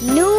no